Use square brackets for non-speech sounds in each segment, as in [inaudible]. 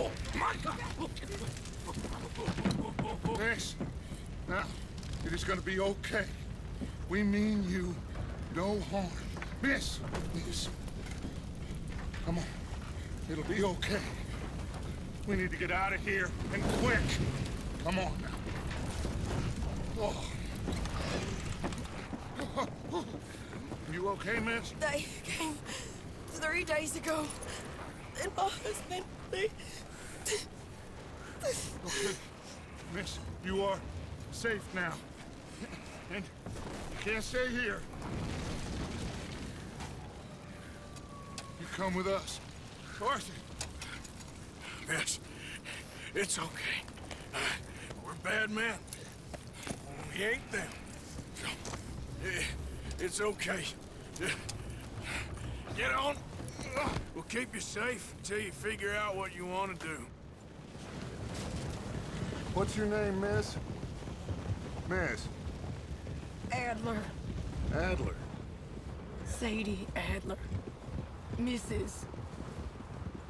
Oh, my God! Now, it is gonna be okay. We mean you no harm. Miss, miss. Come on. It'll be okay. We need to get out of here, and quick. Come on now. Oh. You okay, miss? They came three days ago. And husband, they... Okay. Miss, you are safe now. And you can't stay here. You come with us. Arthur. Miss, it's okay. We're bad men. We ain't them. It's okay. Get on. We'll keep you safe until you figure out what you want to do. What's your name, miss? Miss Adler. Adler. Sadie Adler. Mrs.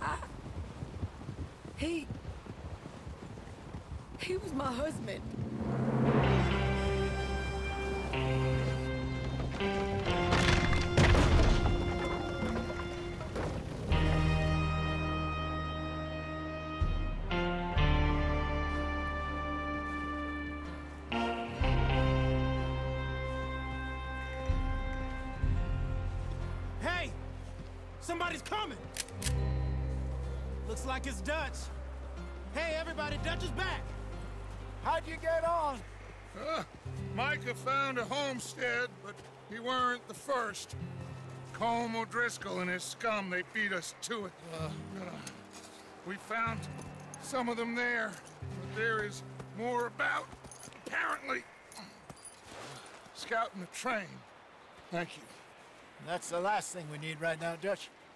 I... He... He was my husband. Somebody's coming! Looks like it's Dutch. Hey, everybody, Dutch is back! How'd you get on? Uh, Micah found a homestead, but he weren't the first. Colm O'Driscoll and his scum, they beat us to it. Uh, we found some of them there, but there is more about, apparently. Scouting the train. Thank you. That's the last thing we need right now, Dutch.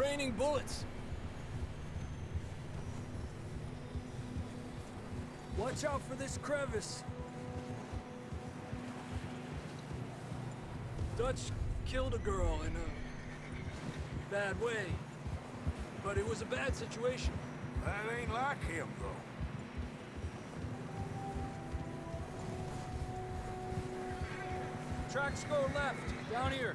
Raining bullets. Watch out for this crevice. Dutch killed a girl in a bad way. But it was a bad situation. That ain't like him, though. Tracks go left, down here.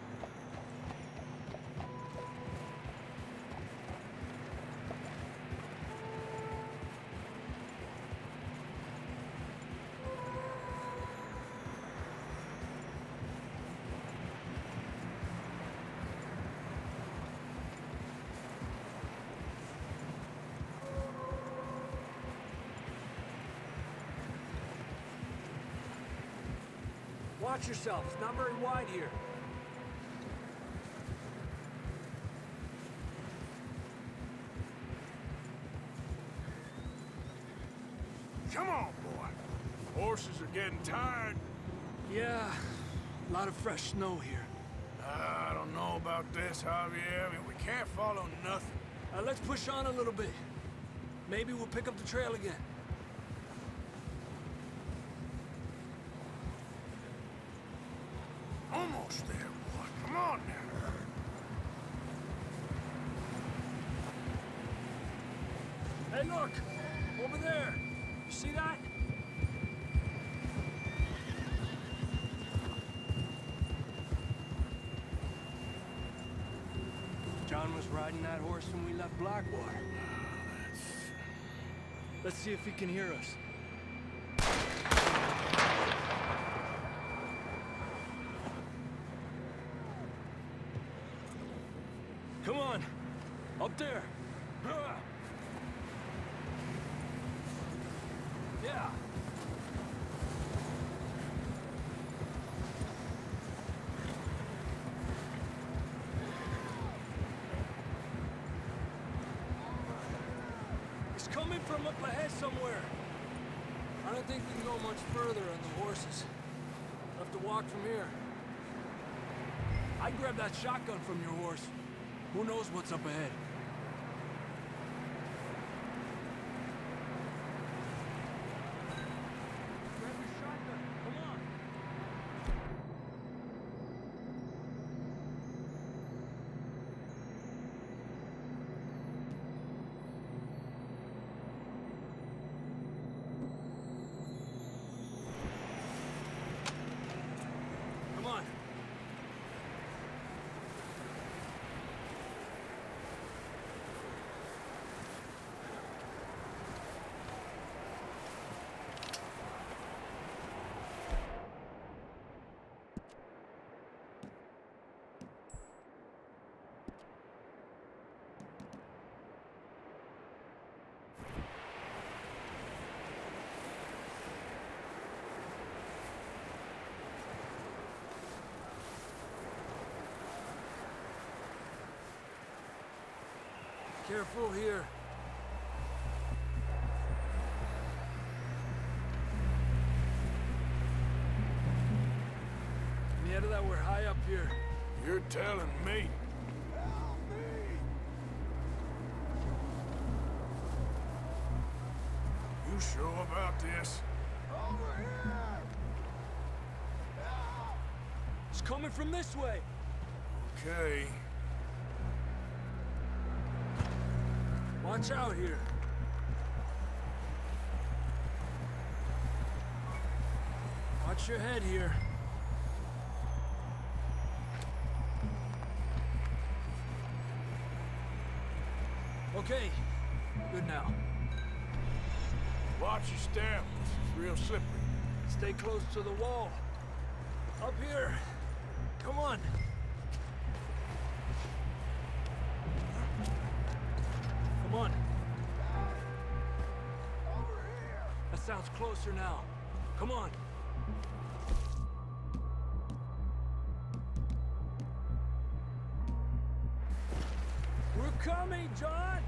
Watch yourself. It's not very wide here. Come on, boy. Horses are getting tired. Yeah, a lot of fresh snow here. I don't know about this, Javier. I mean, we can't follow nothing. Uh, let's push on a little bit. Maybe we'll pick up the trail again. Almost there, boy. Come on now. Hey, look! Over there! You see that? John was riding that horse when we left Blackwater. Let's see if he can hear us. Come on! Up there! Yeah! He's coming from up ahead somewhere. I don't think we can go much further on the horses. We'll have to walk from here. I'd grab that shotgun from your horse. Who knows what's up ahead? Grab your shotgun. Come on. Come on. Careful here. Nieta, that we're high up here. You're telling me. You sure about this? Over here. It's coming from this way. Okay. Watch out here. Watch your head here. Okay, good now. Watch your step. This is real slippery. Stay close to the wall. Up here. Come on. Sounds closer now. Come on. We're coming, John!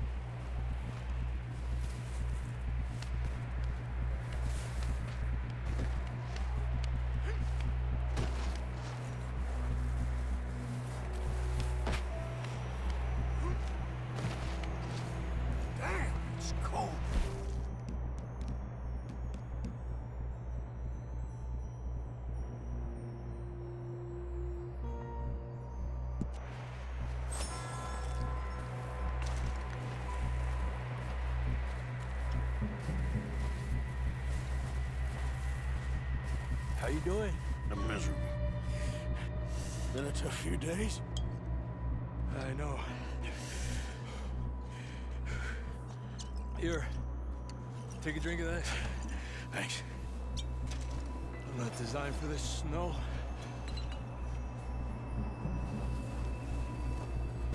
You doing? I'm miserable. Been a tough few days. I know. Here. Take a drink of that. Thanks. I'm not designed for this snow.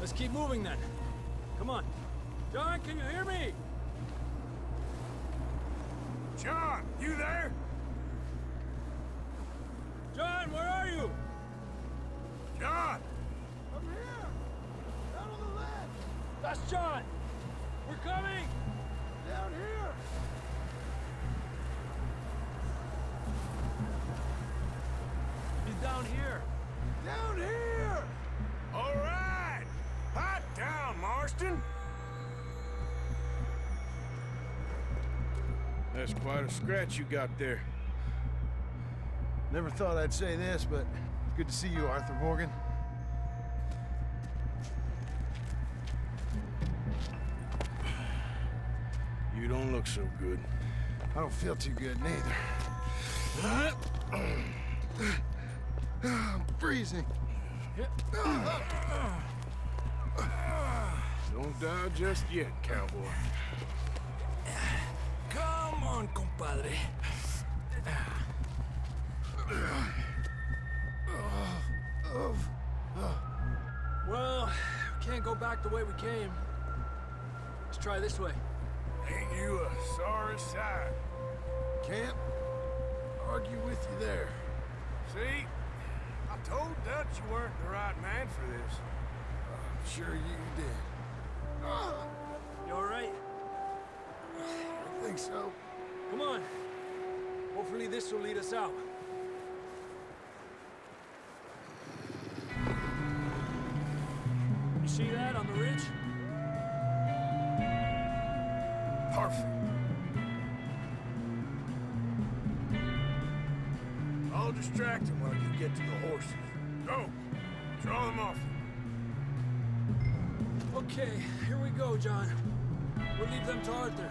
Let's keep moving then. Come on. John, can you hear me? John, you there? That's John! We're coming! Down here! He's down here. Down here! All right! Hot down, Marston! That's quite a scratch you got there. Never thought I'd say this, but good to see you, Arthur Morgan. Look so good. I don't feel too good neither. I'm freezing. Don't die just yet, cowboy. Come on, compadre. Well, we can't go back the way we came. Let's try this way. You a sorry sight? Can't argue with you there. See? I told Dutch you weren't the right man for this. I'm sure you did. You all right? I think so. Come on. Hopefully this will lead us out. You see that on the ridge? Distract him while you get to the horses. Go! Draw them off. Okay, here we go, John. We'll leave them to Arthur.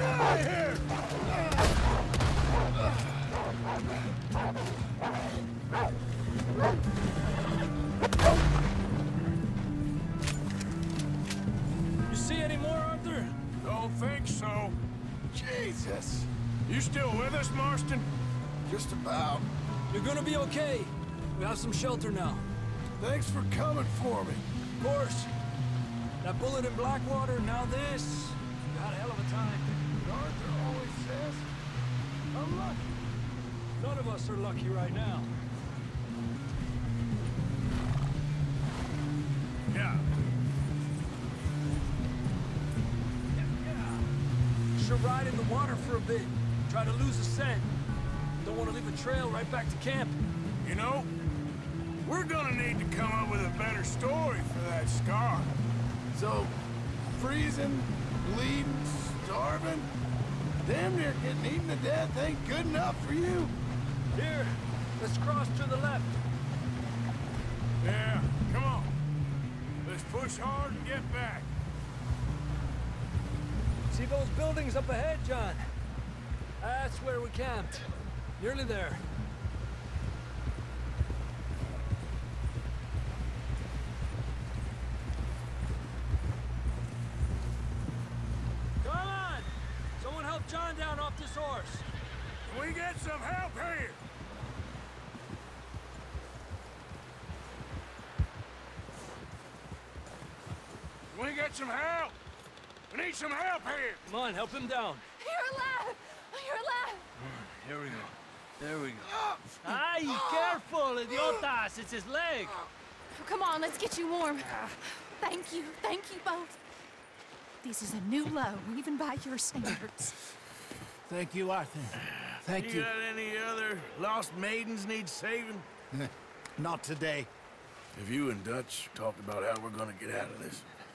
You see any more, Arthur? Don't think so. Jesus. You still with us, Marston? Just about. You're gonna be okay. We have some shelter now. Thanks for coming for me. Of course. That bullet in Blackwater, now this. You had a hell of a time. Arthur always says, I'm lucky. None of us are lucky right now. Yeah. Should ride in the water for a bit. Try to lose the scent. Don't want to leave a trail right back to camp. You know, we're gonna need to come up with a better story for that scar. So, freezing, bleeding, starving, damn near getting eaten to death ain't good enough for you. Here, let's cross to the left. Yeah, come on. Let's push hard and get back. See those buildings up ahead, John? That's where we camped. Nearly there. Come on! Someone help John down off this horse. Can we get some help here? Can we get some help? We need some help here. Come on, help him down. You're alive! You're alive! Here we go. There we go. Ay, careful, idiotas! It's his leg. Come on, let's get you warm. Thank you, thank you both. This is a new low, even by your standards. Thank you, Arthur. Thank You you. got any other lost maidens need saving? [laughs] Not today. Have you and Dutch talked about how we're gonna get out of this?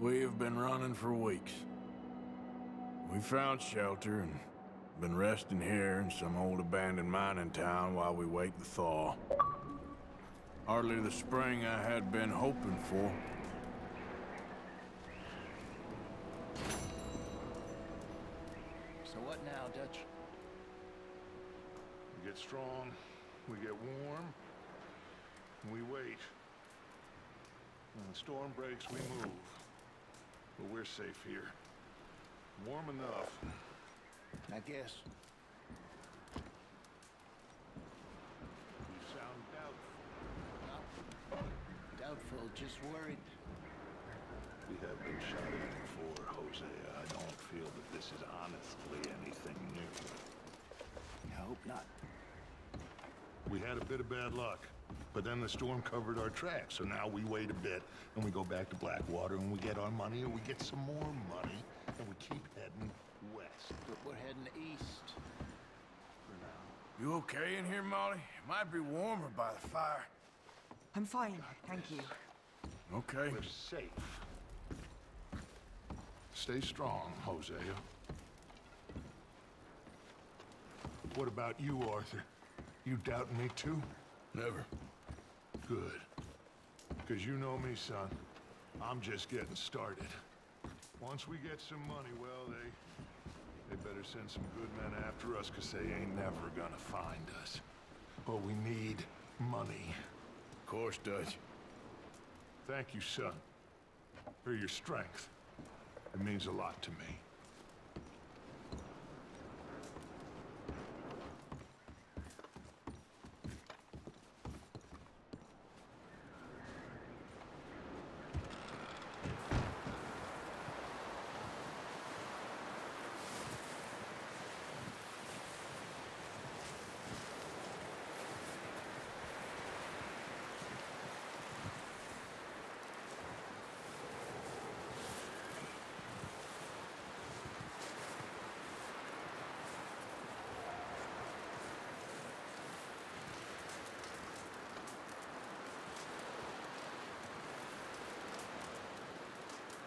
We have been running for weeks. We found shelter and been resting here in some old abandoned mining town while we wait the thaw. Hardly the spring I had been hoping for. So what now, Dutch? We get strong, we get warm, and we wait. When the storm breaks, we move. But we're safe here. Warm enough. I guess. You sound doubtful. Doubtful, just worried. We have been shot at before, Hosea. I don't feel that this is honestly anything new. I hope not. We had a bit of bad luck, but then the storm covered our tracks, so now we wait a bit, and we go back to Blackwater, and we get our money, and we get some more money, and we keep heading west But we're heading east. for now. You okay in here, Molly? It might be warmer by the fire. I'm fine, thank you. Okay. We're safe. Stay strong, Hosea. What about you, Arthur? You doubting me too? Never. Good. Because you know me, son. I'm just getting started. Once we get some money, well, they... They better send some good men after us, because they ain't never gonna find us. But we need money. Of course, Dutch. Thank you, son. For your strength. It means a lot to me.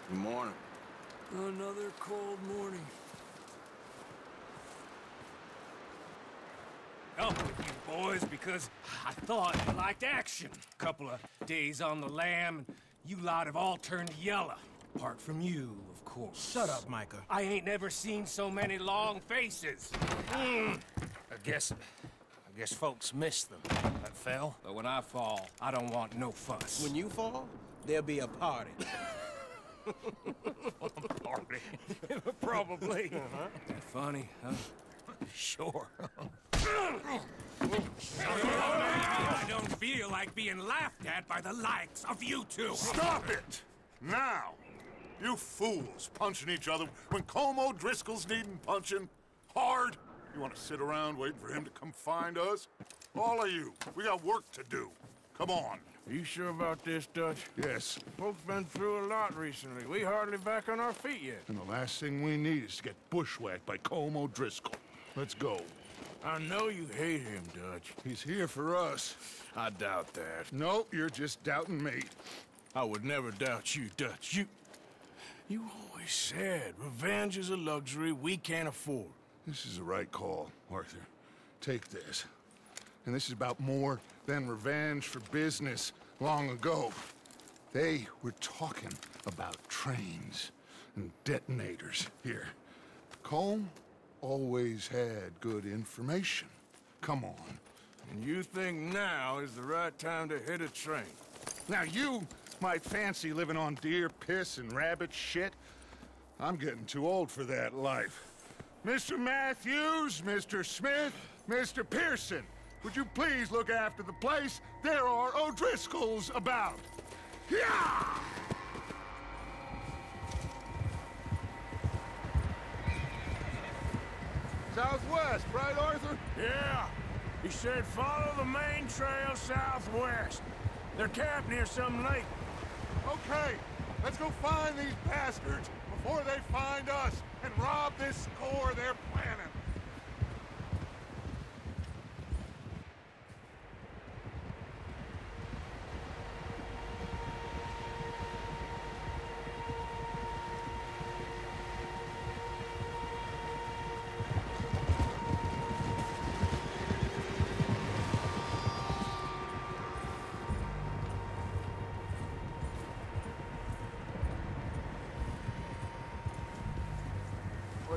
Good morning. Another cold morning. Up with you boys because I thought you liked action. Couple of days on the lam, and you lot have all turned yellow. Apart from you, of course. Shut up, Micah. I ain't never seen so many long faces. Mm. I guess, I guess folks miss them. That fell. But when I fall, I don't want no fuss. When you fall, there'll be a party. [laughs] party. [laughs] Probably. Uh-huh. That funny, huh? Sure. I don't feel like being laughed at by the likes of you two. Stop it! Now! You fools punching each other when Colm O'Driscoll's needing punching hard. You want to sit around waiting for him to come find us? All of you, we got work to do. Come on. Are you sure about this, Dutch? Yes. Folks been through a lot recently. We hardly back on our feet yet. And the last thing we need is to get bushwhacked by Colm O'Driscoll. Let's go. I know you hate him, Dutch. He's here for us. I doubt that. No, you're just doubting me. I would never doubt you, Dutch. You... You always said revenge is a luxury we can't afford. This is the right call, Arthur. Take this. And this is about more than revenge for business long ago. They were talking about trains and detonators here. Colm always had good information. Come on. And you think now is the right time to hit a train? Now you might fancy living on deer piss and rabbit shit. I'm getting too old for that life. Mr. Matthews, Mr. Smith, Mr. Pearson, would you please look after the place? There are O'Driscolls about. Yeah! Southwest, right, Arthur? Yeah. He said follow the main trail southwest. They're camped near some lake. Okay, let's go find these bastards before they find us and rob this score they're planning. What's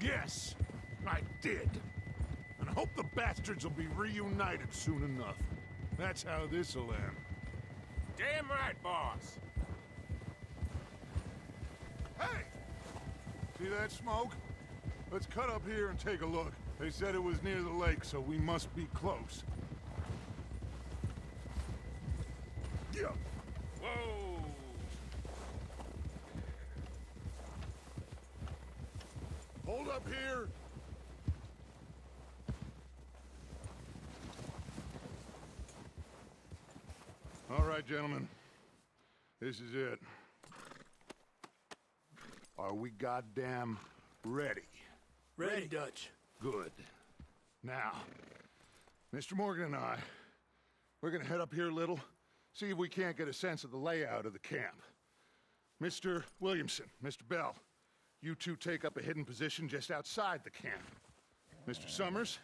Yes, I did. And I hope the bastards will be reunited soon enough. That's how this'll end. Damn right, boss. Hey! See that smoke? Let's cut up here and take a look. They said it was near the lake, so we must be close. Yeah. Whoa! Hold up here. All right, gentlemen. This is it. Are we goddamn ready? Ready, Dutch. Good. Now, Mr. Morgan and I, we're gonna head up here a little, see if we can't get a sense of the layout of the camp. Mr. Williamson, Mr. Bell, you two take up a hidden position just outside the camp. Mr. Summers,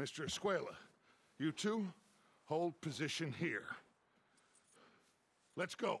Mr. Escuella, you two hold position here. Let's go.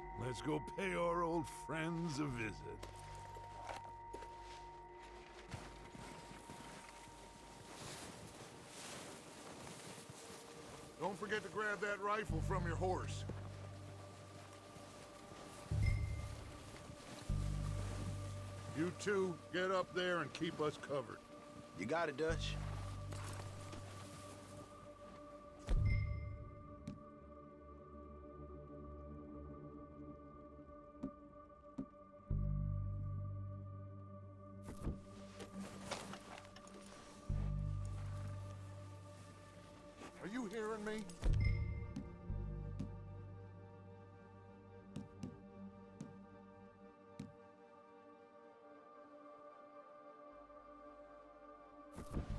let's go pay our old friends a visit. Don't forget to grab that rifle from your horse. You two, get up there and keep us covered. You got it, Dutch. Hearing me?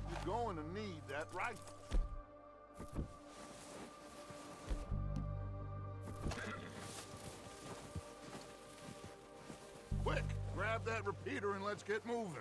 You're going to need that rifle. Quick, grab that repeater and let's get moving.